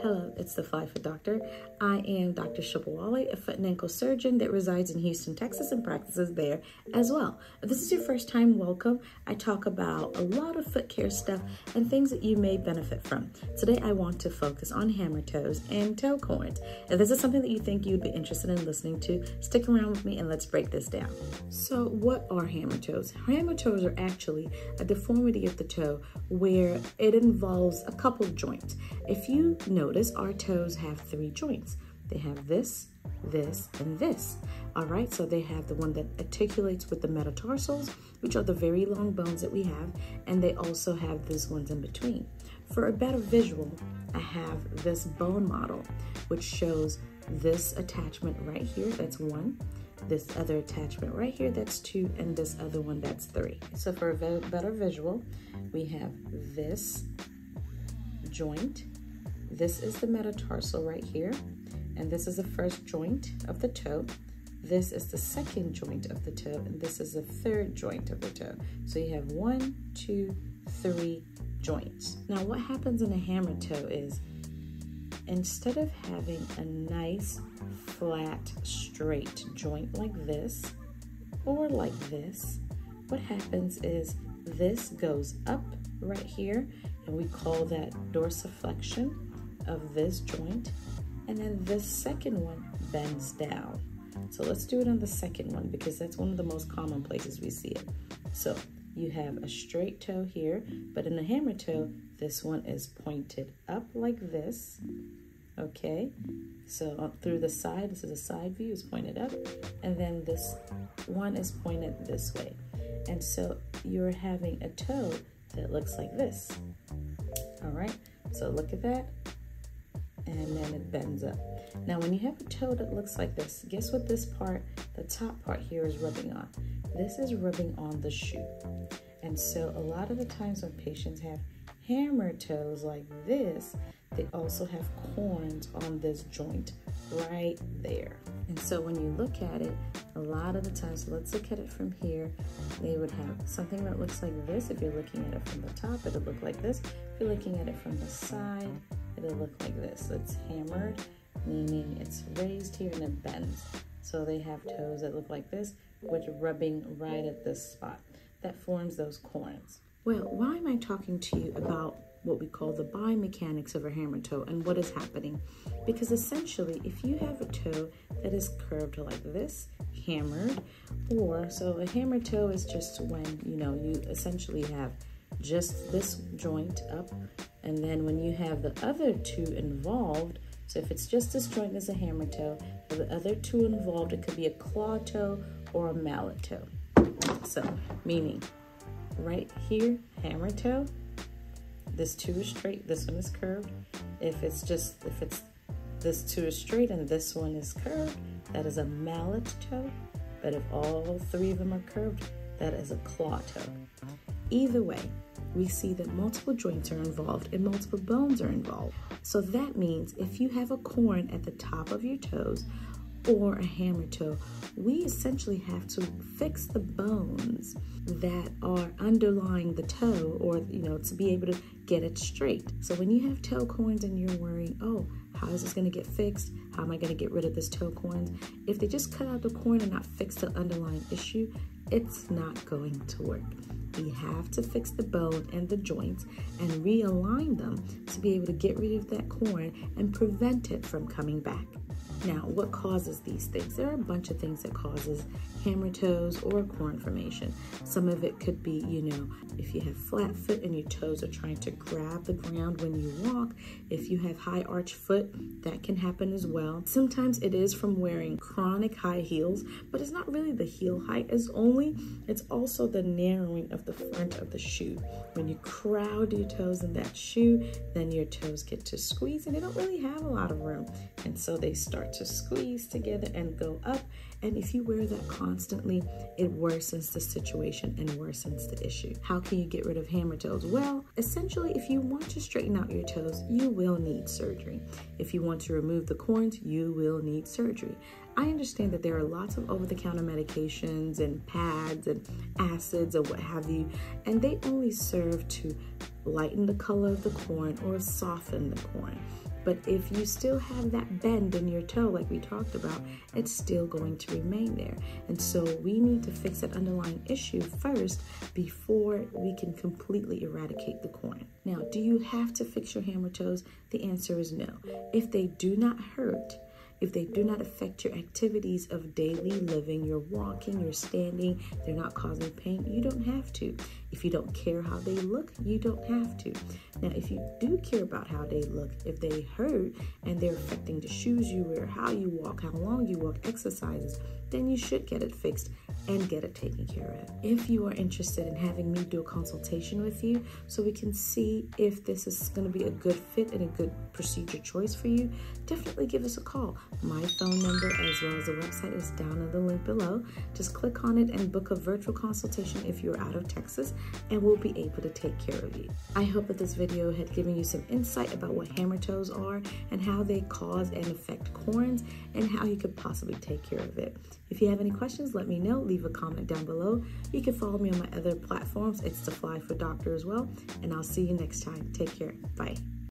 Hello, it's the Fly Foot Doctor. I am Dr. Shubawale, a foot and ankle surgeon that resides in Houston, Texas and practices there as well. If this is your first time, welcome. I talk about a lot of foot care stuff and things that you may benefit from. Today, I want to focus on hammer toes and toe corns. If this is something that you think you'd be interested in listening to, stick around with me and let's break this down. So what are hammer toes? Hammer toes are actually a deformity of the toe where it involves a couple joints. If you notice, our toes have three joints. They have this, this, and this. All right, so they have the one that articulates with the metatarsals, which are the very long bones that we have, and they also have these ones in between. For a better visual, I have this bone model, which shows this attachment right here, that's one, this other attachment right here, that's two, and this other one, that's three. So for a better visual, we have this joint, this is the metatarsal right here, and this is the first joint of the toe. This is the second joint of the toe, and this is the third joint of the toe. So you have one, two, three joints. Now what happens in a hammer toe is, instead of having a nice, flat, straight joint like this, or like this, what happens is this goes up right here, and we call that dorsiflexion of this joint and then this second one bends down. So let's do it on the second one because that's one of the most common places we see it. So you have a straight toe here, but in the hammer toe, this one is pointed up like this, okay? So through the side, this is a side view, is pointed up, and then this one is pointed this way. And so you're having a toe that looks like this, all right? So look at that, and then it bends up. Now, when you have a toe that looks like this, guess what this part, the top part here is rubbing on? This is rubbing on the shoe. And so a lot of the times when patients have hammer toes like this, they also have corns on this joint right there. And so when you look at it, a lot of the times, so let's look at it from here, they would have something that looks like this. If you're looking at it from the top, it'll look like this. If you're looking at it from the side, it'll look like this. It's hammered, meaning it's raised here and it bends. So they have toes that look like this, which rubbing right at this spot. That forms those corns. Well, why am I talking to you about what we call the biomechanics of a hammer toe and what is happening? Because essentially, if you have a toe that is curved like this, hammered, or so a hammer toe is just when, you know, you essentially have just this joint up and then when you have the other two involved, so if it's just this joint as a hammer toe, the other two involved, it could be a claw toe or a mallet toe. So, meaning right here, hammer toe, this two is straight, this one is curved. If it's just, if it's this two is straight and this one is curved, that is a mallet toe. But if all three of them are curved, that is a claw toe. Either way, we see that multiple joints are involved and multiple bones are involved. So that means if you have a corn at the top of your toes or a hammer toe, we essentially have to fix the bones that are underlying the toe or, you know, to be able to get it straight. So when you have toe corns and you're worrying, oh, how is this going to get fixed? How am I going to get rid of this toe corns? If they just cut out the corn and not fix the underlying issue, it's not going to work. We have to fix the bone and the joints and realign them to be able to get rid of that corn and prevent it from coming back. Now, what causes these things? There are a bunch of things that causes hammer toes or corn formation. Some of it could be, you know, if you have flat foot and your toes are trying to grab the ground when you walk. If you have high arch foot, that can happen as well. Sometimes it is from wearing chronic high heels, but it's not really the heel height It's only, it's also the narrowing of the front of the shoe. When you crowd your toes in that shoe, then your toes get to squeeze and they don't really have a lot of room. And so they start to squeeze together and go up. And if you wear that constantly, it worsens the situation and worsens the issue. How can you get rid of hammer toes? Well, essentially, if you want to straighten out your toes, you will need surgery. If you want to remove the corns, you will need surgery. I understand that there are lots of over-the-counter medications and pads and acids or what have you, and they only serve to lighten the color of the corn or soften the corn. But if you still have that bend in your toe, like we talked about, it's still going to remain there. And so we need to fix that underlying issue first before we can completely eradicate the corn. Now, do you have to fix your hammer toes? The answer is no. If they do not hurt, if they do not affect your activities of daily living, your walking, your standing, they're not causing pain, you don't have to. If you don't care how they look, you don't have to. Now, if you do care about how they look, if they hurt and they're affecting the shoes you wear, how you walk, how long you walk, exercises, then you should get it fixed and get it taken care of. If you are interested in having me do a consultation with you so we can see if this is going to be a good fit and a good procedure choice for you, definitely give us a call. My phone number as well as the website is down in the link below. Just click on it and book a virtual consultation if you're out of Texas and we'll be able to take care of you. I hope that this video had given you some insight about what hammer toes are and how they cause and affect corns and how you could possibly take care of it. If you have any questions, let me know. Leave a comment down below. You can follow me on my other platforms. It's the Fly Foot Doctor as well. And I'll see you next time. Take care. Bye.